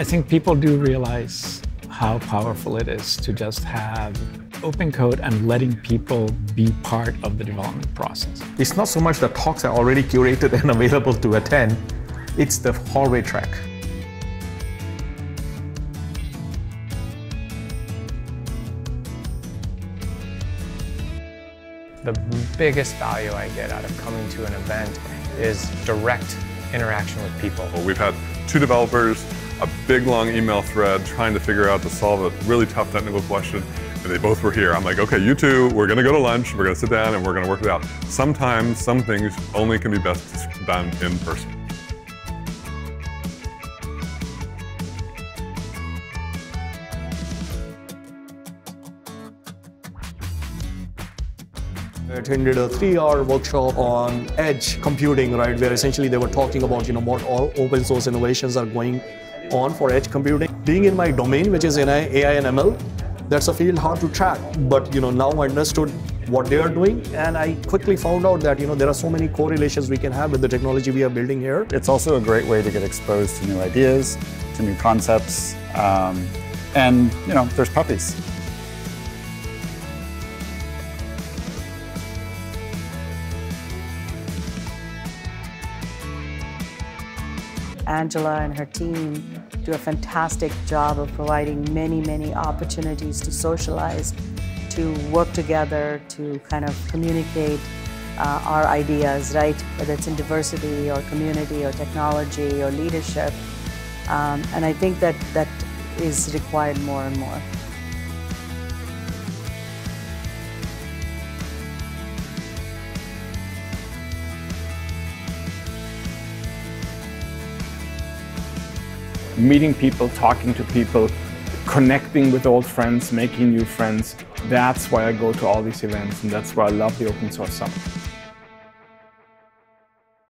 I think people do realize how powerful it is to just have open code and letting people be part of the development process. It's not so much the talks are already curated and available to attend, it's the hallway track. The biggest value I get out of coming to an event is direct interaction with people. Well, we've had two developers, a big long email thread trying to figure out to solve a really tough technical question, and they both were here. I'm like, okay, you two, we're gonna go to lunch, we're gonna sit down, and we're gonna work it out. Sometimes some things only can be best done in person. I attended a three-hour workshop on edge computing, right, where essentially they were talking about, you know, what all open source innovations are going on for edge computing. Being in my domain, which is AI, AI and ML, that's a field hard to track. But you know, now I understood what they are doing, and I quickly found out that you know there are so many correlations we can have with the technology we are building here. It's also a great way to get exposed to new ideas, to new concepts, um, and you know, there's puppies. Angela and her team do a fantastic job of providing many, many opportunities to socialize, to work together, to kind of communicate uh, our ideas, right? Whether it's in diversity or community or technology or leadership. Um, and I think that that is required more and more. Meeting people, talking to people, connecting with old friends, making new friends. That's why I go to all these events and that's why I love the Open Source Summit.